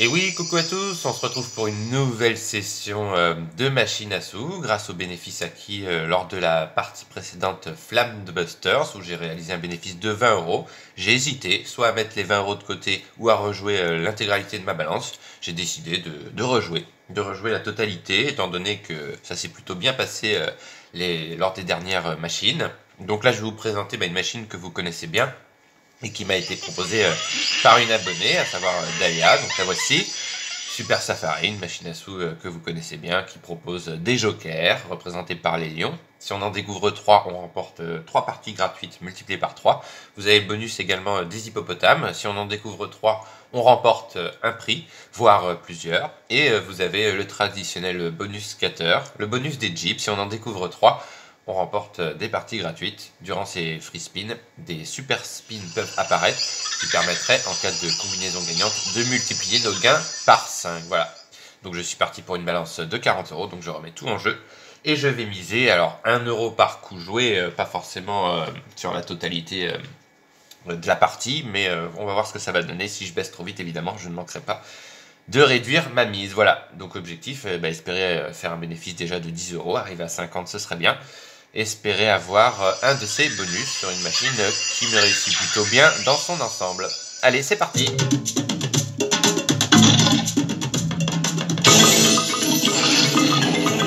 Et oui, coucou à tous, on se retrouve pour une nouvelle session euh, de machine à sous grâce aux bénéfices acquis euh, lors de la partie précédente Flamme de Busters où j'ai réalisé un bénéfice de 20 euros. J'ai hésité soit à mettre les 20 euros de côté ou à rejouer euh, l'intégralité de ma balance. J'ai décidé de, rejouer, de rejouer la totalité étant donné que ça s'est plutôt bien passé lors des dernières machines. Donc là je vais vous présenter bah, une machine que vous connaissez bien et qui m'a été proposé euh, par une abonnée, à savoir euh, Dahlia. Donc la voici. Super Safari, une machine à sous euh, que vous connaissez bien, qui propose des jokers représentés par les lions. Si on en découvre 3, on remporte 3 parties gratuites multipliées par 3. Vous avez le bonus également des hippopotames. Si on en découvre 3, on remporte un prix, voire plusieurs. Et vous avez le traditionnel bonus scatter, le bonus des jeeps. Si on en découvre 3, on remporte des parties gratuites. Durant ces free spins, des super spins peuvent apparaître qui permettraient, en cas de combinaison gagnante, de multiplier nos gains par 5. Voilà. Donc je suis parti pour une balance de 40 euros, donc je remets tout en jeu. Et je vais miser, alors 1 euro par coup joué, euh, pas forcément euh, sur la totalité euh, de la partie, mais on va voir ce que ça va donner. Si je baisse trop vite, évidemment, je ne manquerai pas de réduire ma mise. Voilà, donc objectif, bah, espérer faire un bénéfice déjà de 10 euros, arriver à 50, ce serait bien espérer avoir euh, un de ces bonus sur une machine qui me réussit plutôt bien dans son ensemble. Allez, c'est parti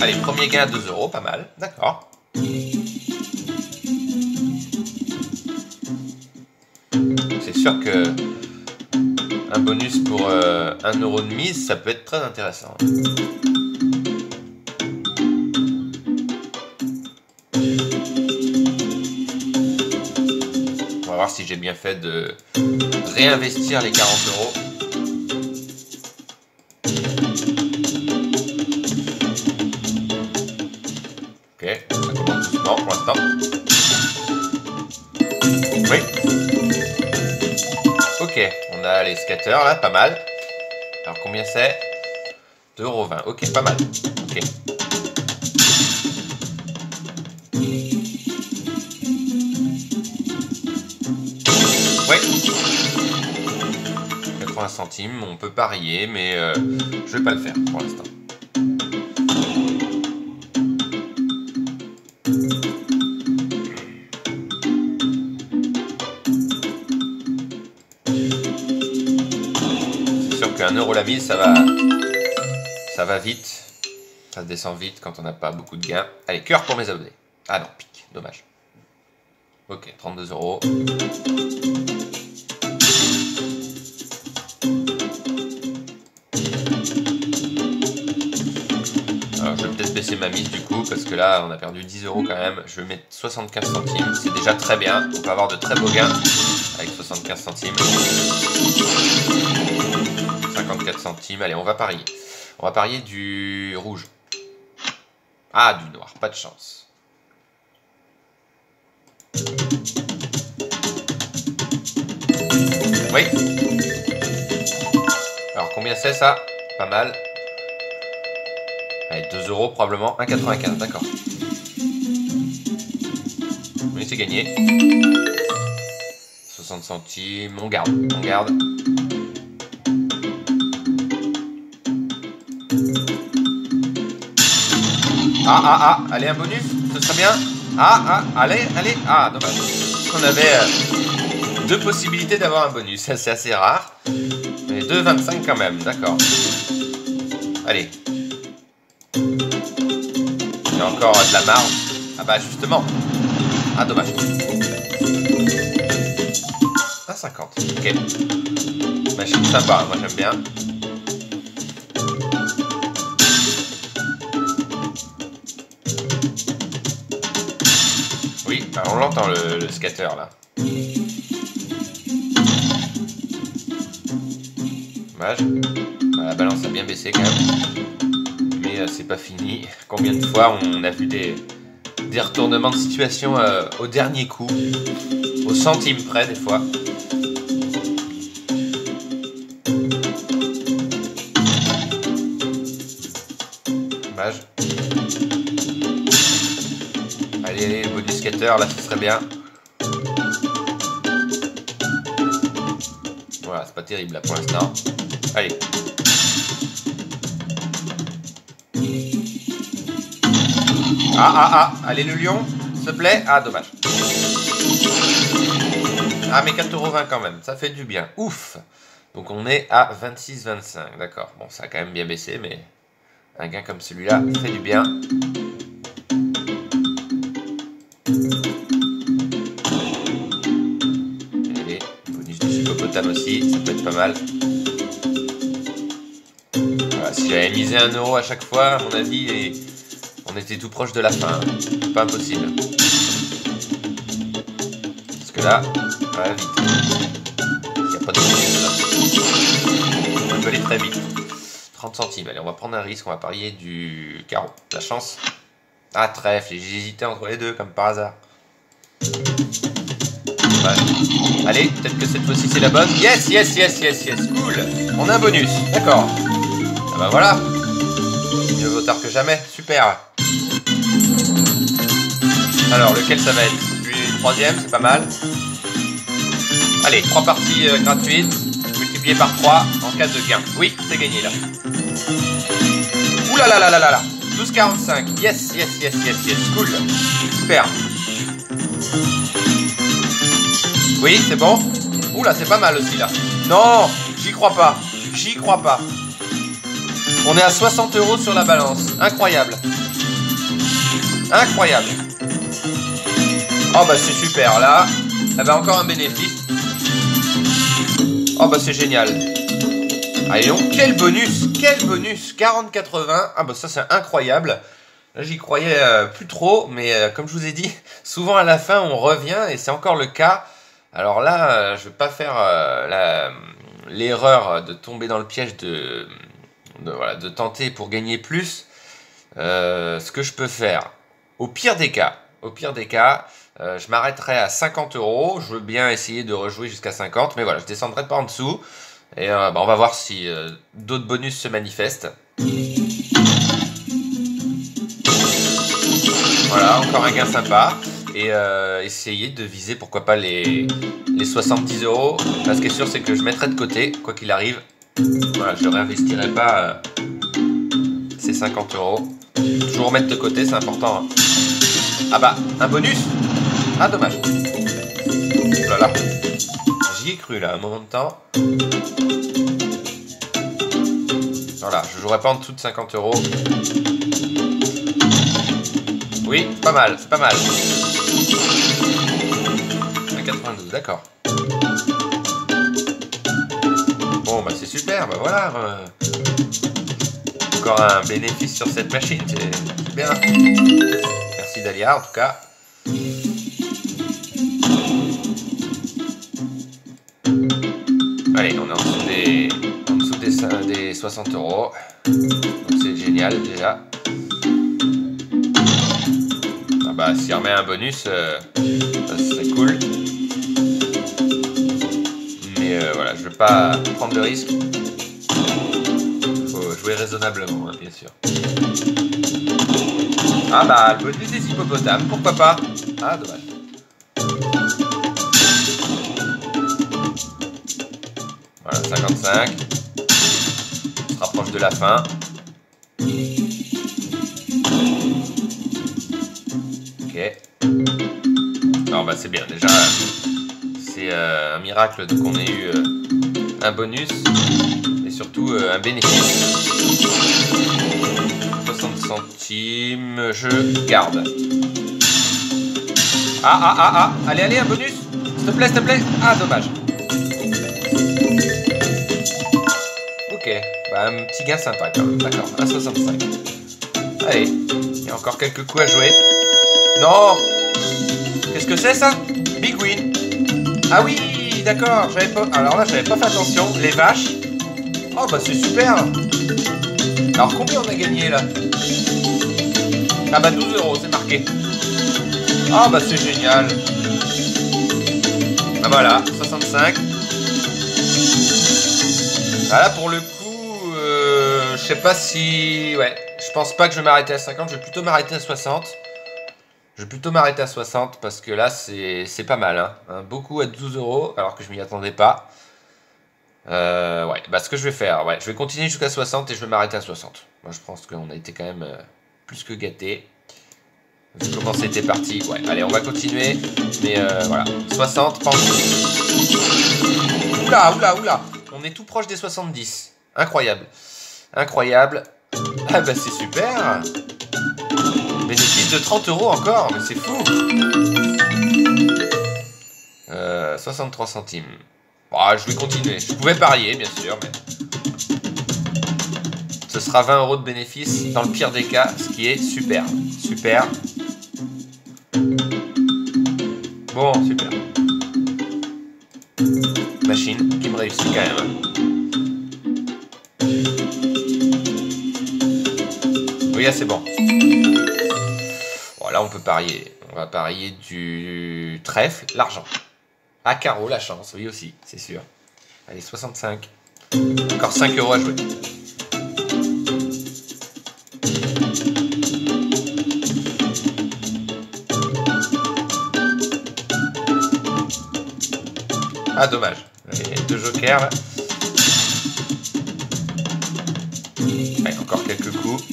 Allez, premier gain à 2 euros, pas mal, d'accord. C'est sûr que un bonus pour euh, 1 euro de mise, ça peut être très intéressant. Si j'ai bien fait de réinvestir les 40 euros. Ok, ça commence doucement pour l'instant. Oui. Ok, on a les scatters là, pas mal. Alors combien c'est? 2,20€. Ok, pas mal. Ok. On peut parier, mais euh, je vais pas le faire pour l'instant. C'est sûr qu'un euro la mise, ça va, ça va vite. Ça descend vite quand on n'a pas beaucoup de gains. Allez, cœur pour mes abonnés. Ah non, pique, dommage. Ok, 32 euros. Ma mise du coup, parce que là, on a perdu 10 euros quand même. Je vais mettre 75 centimes, c'est déjà très bien. On peut avoir de très beaux gains avec 75 centimes. 54 centimes, allez, on va parier. On va parier du rouge. Ah, du noir, pas de chance. Oui. Alors, combien c'est ça? Pas mal. Allez, 2 euros probablement. 1,95, d'accord. Oui, c'est gagné. 60 centimes, on garde, on garde. Ah, ah, ah, allez, un bonus, ce serait bien. Ah, ah, allez, allez. Ah, dommage. On avait euh, deux possibilités d'avoir un bonus, c'est assez rare. Mais 2,25 quand même, d'accord. Allez, il y a encore de la marge. Ah bah justement. Ah dommage. Ah 50. Ok. Machine sympa, moi j'aime bien. Oui, on l'entend le, le scatter là. Dommage. La balance a bien baissé quand même. Euh, c'est pas fini. Combien de fois on a vu des, des retournements de situation euh, au dernier coup, au centime près des fois. Dommage. Allez, allez, le bonus scatter, là ce serait bien. Voilà, c'est pas terrible là pour l'instant. Allez. Ah, ah, ah. Allez, le lion, s'il te plaît. Ah, dommage. Ah, mais 4,20€ quand même. Ça fait du bien. Ouf. Donc, on est à 26,25. D'accord. Bon, ça a quand même bien baissé, mais un gain comme celui-là fait du bien. Allez, bonus du hippopotame aussi. Ça peut être pas mal. si j'avais misé un euro à chaque fois, à mon avis, on était tout proche de la fin. Pas impossible. Parce que là, va vite. Il n'y a pas de là. On peut aller très vite. 30 centimes. Allez, on va prendre un risque. On va parier du carreau. La chance. Ah, trèfle. J'hésitais entre les deux, comme par hasard. Allez, peut-être que cette fois-ci c'est la bonne. Yes, yes, yes, yes, yes. Cool. On a un bonus. D'accord. Ah bah voilà. Mieux vaut tard que jamais. Super. Alors, lequel ça va être Le troisième, c'est pas mal. Allez, trois parties euh, gratuites, multipliées par 3 en cas de gain. Oui, c'est gagné là. Ouh là là là là là là 12,45. Yes, yes, yes, yes, yes. Cool. Super. Oui, c'est bon. Ouh là, c'est pas mal aussi là. Non, j'y crois pas. J'y crois pas. On est à 60 euros sur la balance. Incroyable. Incroyable. Oh bah c'est super là. Elle va encore un bénéfice. Oh bah c'est génial. Allez donc, quel bonus Quel bonus 40-80. Ah bah ça c'est incroyable. Là j'y croyais euh, plus trop, mais euh, comme je vous ai dit, souvent à la fin on revient et c'est encore le cas. Alors là, euh, je vais pas faire l'erreur de tomber dans le piège de, de tenter pour gagner plus. ce que je peux faire, au pire des cas, au pire des cas, euh, je m'arrêterai à 50 euros. Je veux bien essayer de rejouer jusqu'à 50, mais voilà, je descendrai pas en dessous. Et euh, bah, on va voir si euh, d'autres bonus se manifestent. Voilà, encore un gain sympa. Et essayer de viser pourquoi pas les, les 70 euros. Ce qui est sûr, c'est que je mettrai de côté, quoi qu'il arrive. Je ne réinvestirai pas ces 50 euros. Toujours mettre de côté, c'est important. Hein. Ah bah, un bonus ah, dommage. Voilà. J'y ai cru là, un moment de temps. Voilà, je jouerai pas en dessous de 50 euros. Oui, pas mal, c'est pas mal. 1,92, d'accord. Bon, bah c'est super, bah voilà. Euh. Un bénéfice sur cette machine, c'est bien. Merci Dalia, en tout cas. Allez, on est en dessous des, en dessous des, 60 euros. Donc c'est génial déjà. Ah bah, s'il remet un bonus, euh, ça serait cool. Mais euh, voilà, je vais pas prendre de risque. Raisonnablement, hein, bien sûr. Ah bah, le bonus des hippopotames, pourquoi pas Ah, dommage. Voilà, 55. On se rapproche de la fin. Ok. Alors bah c'est bien, déjà c'est euh, un miracle qu'on ait eu euh, un bonus surtout euh, un bénéfice. 60 centimes, je garde. Ah ah ah ah, allez allez un bonus S'il te plaît, s'il te plaît Ah dommage. Bah, un petit gain sympa quand même. D'accord, 1,65. Allez, il y a encore quelques coups à jouer. Non Qu'est-ce que c'est ça? Big win. Ah oui, d'accord, j'avais pas... Alors là, j'avais pas fait attention. Les vaches. Oh, bah c'est super Alors combien on a gagné là? Ah bah 12 euros, c'est marqué. Ah bah c'est génial. Ah voilà, 65. Voilà pour le je sais pas si... Ouais, je pense pas que je vais m'arrêter à 50, je vais plutôt m'arrêter à 60. Je vais plutôt m'arrêter à 60 parce que là, c'est pas mal. Hein. Beaucoup à 12 euros, alors que je m'y attendais pas. Euh, ouais, bah ce que je vais faire, ouais, je vais continuer jusqu'à 60 et je vais m'arrêter à 60. Moi je pense qu'on a été quand même euh, plus que gâté. Vu comment c'était parti, ouais, allez on va continuer, mais euh, voilà, 60, Oula, oula, oula, on est tout proche des 70, incroyable, incroyable, ah bah c'est super. Bénéfice de 30 euros encore, mais c'est fou. 63 centimes. Bon, je vais continuer. Je pouvais parier, bien sûr, mais... Ce sera 20 euros de bénéfice dans le pire des cas, ce qui est super. Super. Bon, super. Machine qui me réussit quand même. Oui, c'est bon. Bon, on peut parier. On va parier du trèfle, l'argent. À carreau, la chance, oui aussi, c'est sûr. Allez, 65. Encore 5 euros à jouer. Ah, dommage. Allez, deux jokers là. Allez, encore quelques coups.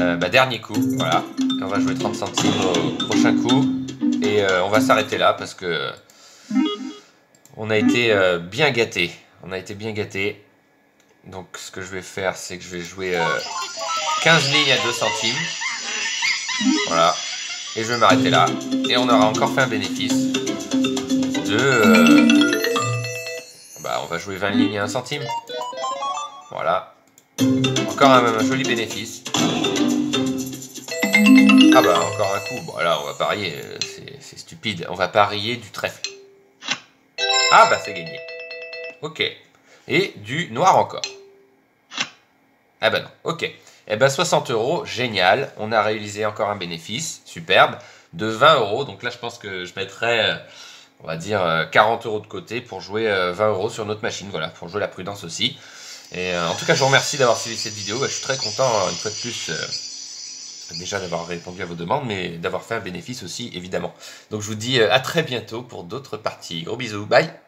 Euh, bah, dernier coup, voilà. On va jouer 30 centimes au prochain coup. Et euh, on va s'arrêter là parce que on a été euh, bien gâté. On a été bien gâté. Donc ce que je vais faire, c'est que je vais jouer 15 lignes à 2 centimes. Voilà. Et je vais m'arrêter là. Et on aura encore fait un bénéfice de... bah on va jouer 20 lignes à 1 centime. Voilà. Encore un, un joli bénéfice. Ah bah encore un coup. Bon là on va parier, euh, c'est stupide. On va parier du trèfle. Ah bah c'est gagné. Ok. Et du noir encore. Ah bah non, ok. Eh ben 60 euros, génial. On a réalisé encore un bénéfice, superbe, de 20 euros. Donc là je pense que je mettrai, euh, on va dire, 40 euh, euros de côté pour jouer 20 euros sur notre machine. Voilà, pour jouer la prudence aussi. Et en tout cas je vous remercie d'avoir suivi cette vidéo. Je suis très content, une fois de plus déjà d'avoir répondu à vos demandes, mais d'avoir fait un bénéfice aussi, évidemment. Donc je vous dis euh, à très bientôt pour d'autres parties. Gros bisous, bye